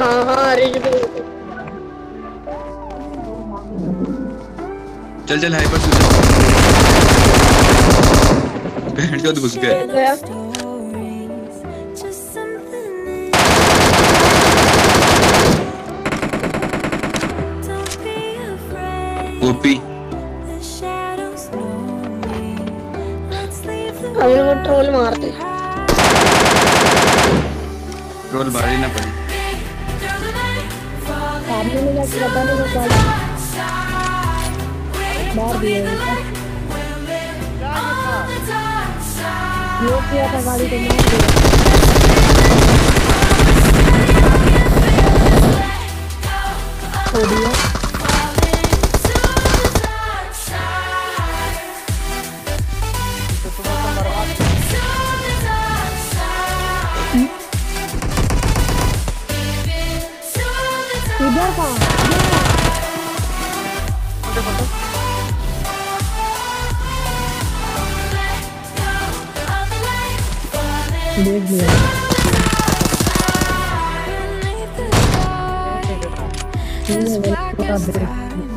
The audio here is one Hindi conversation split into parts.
हाँ हाँ रिज चल चल हाइपर तू चल। बैंड चौथ घुस गए गया। ओपी। हमने वो ट्रोल मारते। रोल मार ना पड़ी। सामने में जाके बताने को कॉल मार दिया ये किया था गाड़ी को मार दिया। इधर का देख लिया ये मेरे पूरा देख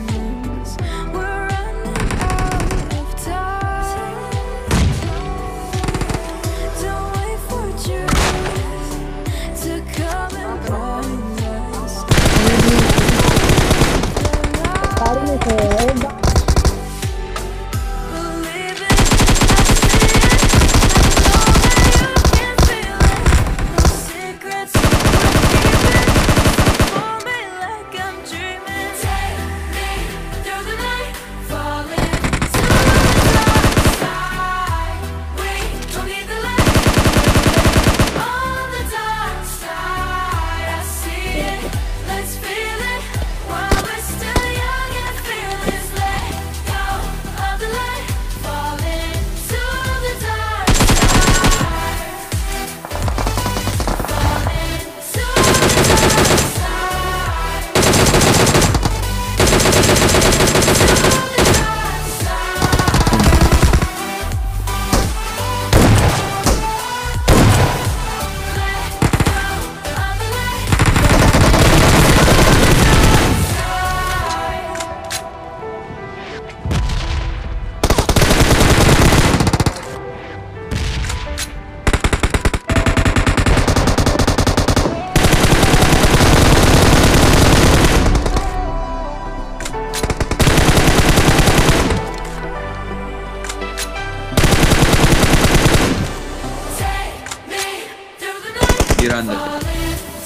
The dark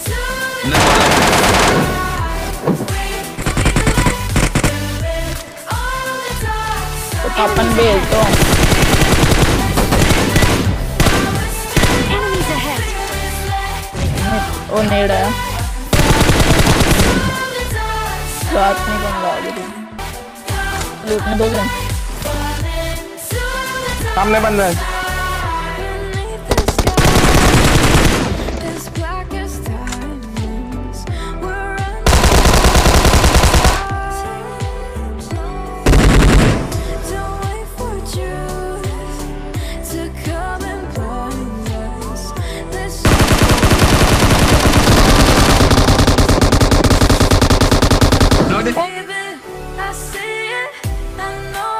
side. अपन भेज दो. वो नेड़ है रात में कौन लूटने the सामने बंद है I see it, I know